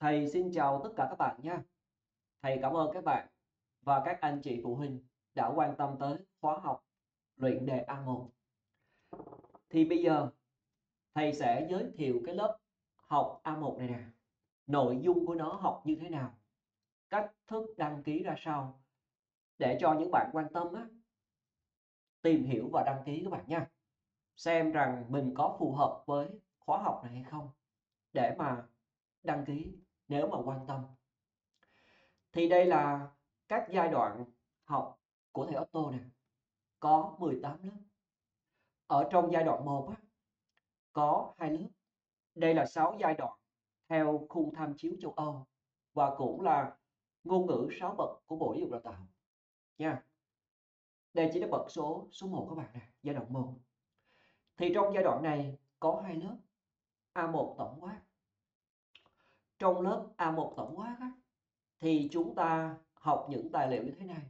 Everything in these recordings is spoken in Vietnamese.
Thầy xin chào tất cả các bạn nha. Thầy cảm ơn các bạn và các anh chị phụ huynh đã quan tâm tới khóa học luyện đề A1. Thì bây giờ thầy sẽ giới thiệu cái lớp học A1 này nè. Nội dung của nó học như thế nào? Cách thức đăng ký ra sao? Để cho những bạn quan tâm á, tìm hiểu và đăng ký các bạn nha. Xem rằng mình có phù hợp với khóa học này hay không để mà đăng ký nếu mà quan tâm. Thì đây là các giai đoạn học của thầy Otto nè. Có 18 lớp. Ở trong giai đoạn 1 á, có hai lớp. Đây là 6 giai đoạn theo khung tham chiếu châu Âu và cũng là ngôn ngữ 6 bậc của Bộ Giáo dục Đào tạo. Nha. Đây chỉ là bậc số số 1 các bạn nè, giai đoạn 1. Thì trong giai đoạn này có hai lớp A1 tổng quát trong lớp A1 tổng quát á, thì chúng ta học những tài liệu như thế này.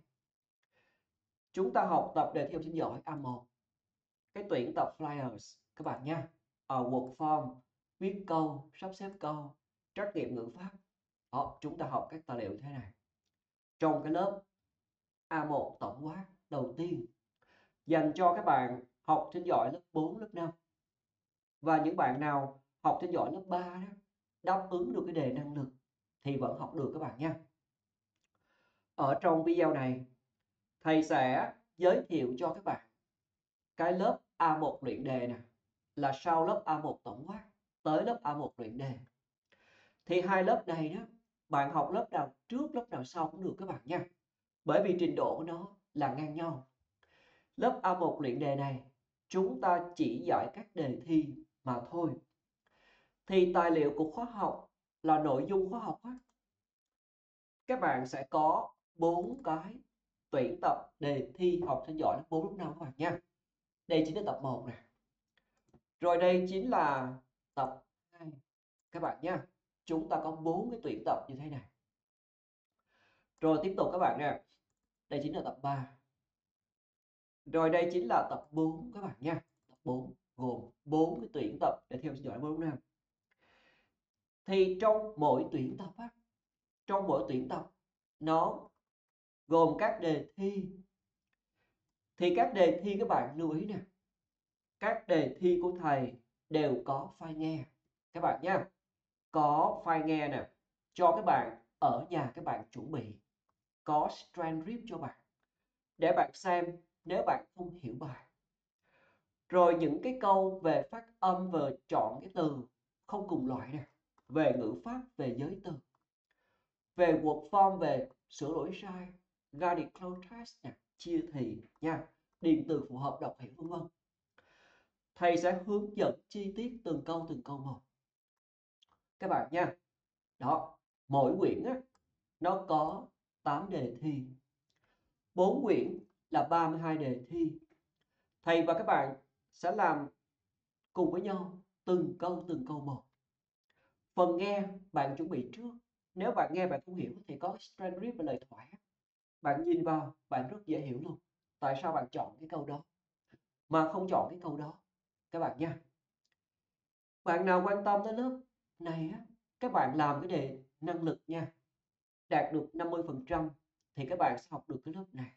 Chúng ta học tập đề thi học sinh giỏi A1. Cái tuyển tập flyers các bạn nha. Ở work form, viết câu, sắp xếp câu, trắc nghiệm ngữ pháp. Đó, chúng ta học các tài liệu như thế này. Trong cái lớp A1 tổng quát đầu tiên dành cho các bạn học sinh giỏi lớp 4, lớp 5. Và những bạn nào học sinh giỏi lớp 3 đó đáp ứng được cái đề năng lực thì vẫn học được các bạn nha. Ở trong video này, thầy sẽ giới thiệu cho các bạn cái lớp A1 luyện đề nè, là sau lớp A1 tổng quát tới lớp A1 luyện đề. Thì hai lớp này đó, bạn học lớp nào trước, lớp nào sau cũng được các bạn nha. Bởi vì trình độ của nó là ngang nhau. Lớp A1 luyện đề này, chúng ta chỉ giải các đề thi mà thôi thì tài liệu của khóa học là nội dung khóa học á. Các bạn sẽ có bốn cái tuyển tập đề thi học sinh giỏi lớp 4 lớp 5 các bạn nha. Đây chính là tập 1 nè. Rồi đây chính là tập 2 các bạn nha. Chúng ta có bốn cái tuyển tập như thế này. Rồi tiếp tục các bạn nè. Đây chính là tập 3. Rồi đây chính là tập 4 các bạn nha. Tập 4 gồm 4 cái tuyển tập để theo sinh giỏi 4 năm thì trong mỗi tuyển tập á, trong mỗi tuyển tập nó gồm các đề thi. Thì các đề thi các bạn lưu ý nè các đề thi của thầy đều có file nghe các bạn nha. Có file nghe nè cho các bạn ở nhà các bạn chuẩn bị có transcript cho bạn để bạn xem nếu bạn không hiểu bài. Rồi những cái câu về phát âm và chọn cái từ không cùng loại nè về ngữ pháp, về giới từ, về work form về sửa đổi sai guided contrast nha, chia thị nha điền từ phù hợp, đọc hiểu, vân vân. Thầy sẽ hướng dẫn chi tiết từng câu từng câu một. Các bạn nha, đó, mỗi quyển á, nó có 8 đề thi. 4 quyển là 32 đề thi. Thầy và các bạn sẽ làm cùng với nhau từng câu từng câu một phần nghe bạn chuẩn bị trước. Nếu bạn nghe bạn không hiểu thì có transcript và lời thoại bạn nhìn vào bạn rất dễ hiểu luôn. Tại sao bạn chọn cái câu đó? Mà không chọn cái câu đó các bạn nha. Bạn nào quan tâm tới lớp này á các bạn làm cái đề năng lực nha. Đạt được 50% thì các bạn sẽ học được cái lớp này.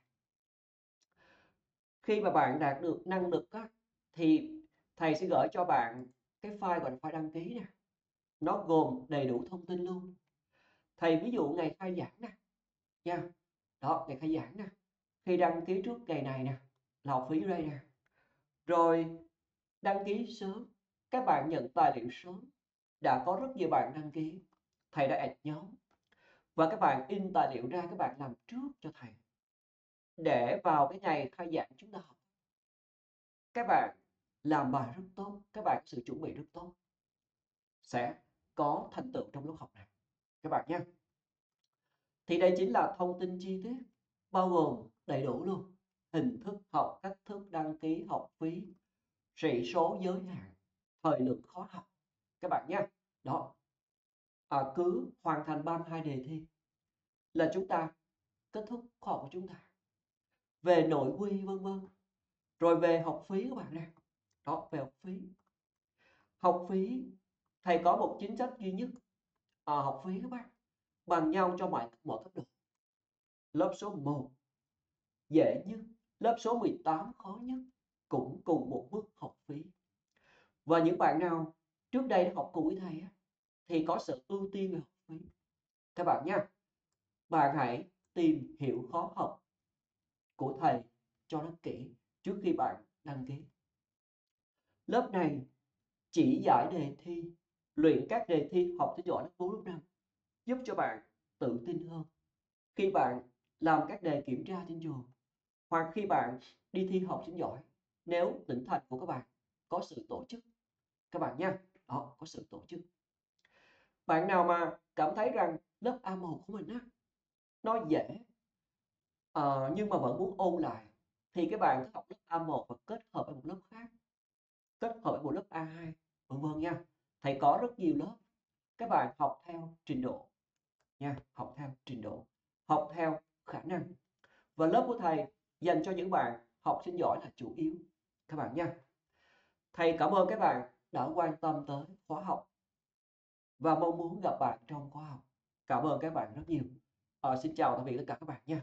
Khi mà bạn đạt được năng lực á, thì thầy sẽ gửi cho bạn cái file gọi là file đăng ký nè nó gồm đầy đủ thông tin luôn. Thầy ví dụ ngày khai giảng nè, nha. Đó, ngày khai giảng nè. Khi đăng ký trước ngày này nè, là học phí đây nè. Rồi, đăng ký sớm. Các bạn nhận tài liệu sớm. Đã có rất nhiều bạn đăng ký. Thầy đã add nhóm. Và các bạn in tài liệu ra, các bạn làm trước cho thầy. Để vào cái ngày khai giảng chúng ta học. Các bạn làm bài rất tốt. Các bạn có sự chuẩn bị rất tốt. Sẽ có thành tựu trong lớp học này. Các bạn nhé. Thì đây chính là thông tin chi tiết bao gồm đầy đủ luôn. Hình thức học cách thức đăng ký học phí sĩ số giới hạn thời lượng khó học. Các bạn nhé. Đó. À, cứ hoàn thành 32 đề thi là chúng ta kết thúc khóa học của chúng ta. Về nội quy vân vân. Rồi về học phí các bạn nè. Đó về học phí. Học phí thầy có một chính sách duy nhất à, học phí các bác bằng nhau cho mọi mọi cấp độ. Lớp số 1 dễ nhất. Lớp số 18 khó nhất. Cũng cùng một mức học phí. Và những bạn nào trước đây đã học cùng với thầy thì có sự ưu tiên về học phí. Các bạn nha bạn hãy tìm hiểu khó học của thầy cho nó kỹ trước khi bạn đăng ký. Lớp này chỉ giải đề thi luyện các đề thi học sinh giỏi lớp 4 lớp 5 giúp cho bạn tự tin hơn. Khi bạn làm các đề kiểm tra trên trường hoặc khi bạn đi thi học sinh giỏi nếu tỉnh thành của các bạn có sự tổ chức các bạn nha đó có sự tổ chức. Bạn nào mà cảm thấy rằng lớp A1 của mình á nó dễ à, nhưng mà vẫn muốn ôn lại thì các bạn học lớp A1 và kết hợp với một lớp khác kết hợp với một lớp A2 vân vân nha thầy có rất nhiều lớp các bạn học theo trình độ nha học theo trình độ học theo khả năng. Và lớp của thầy dành cho những bạn học sinh giỏi là chủ yếu các bạn nha. Thầy cảm ơn các bạn đã quan tâm tới khóa học và mong muốn gặp bạn trong khóa học. Cảm ơn các bạn rất nhiều. À, xin chào tạm biệt tất cả các bạn nha.